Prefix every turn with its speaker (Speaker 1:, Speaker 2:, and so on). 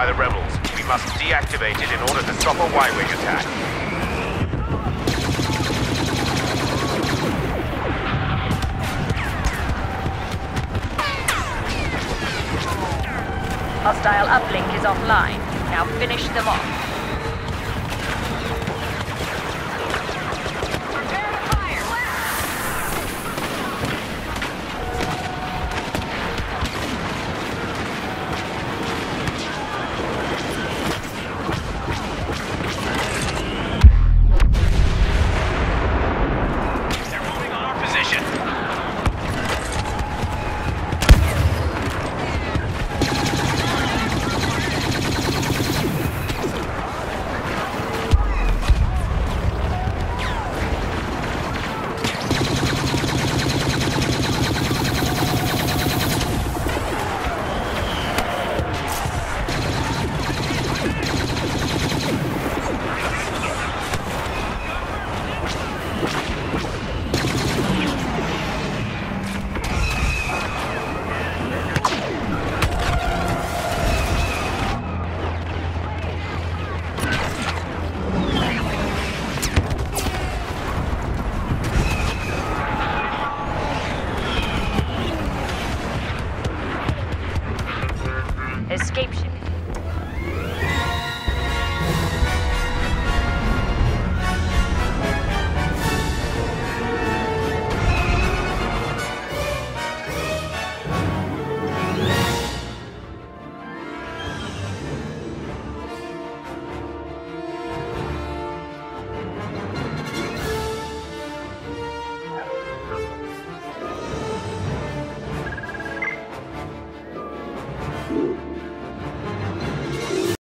Speaker 1: by the rebels. We must deactivate it in order to stop a Y-wing attack.
Speaker 2: Hostile uplink is offline. Now finish them off. Escape ship.